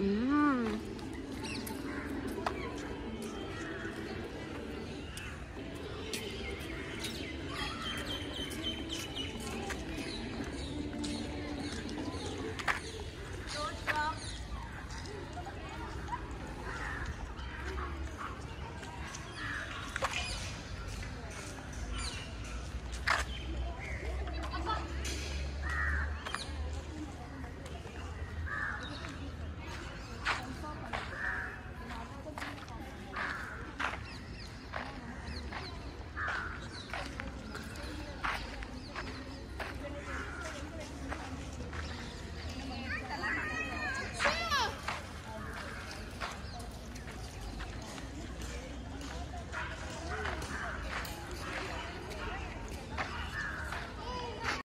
Mm.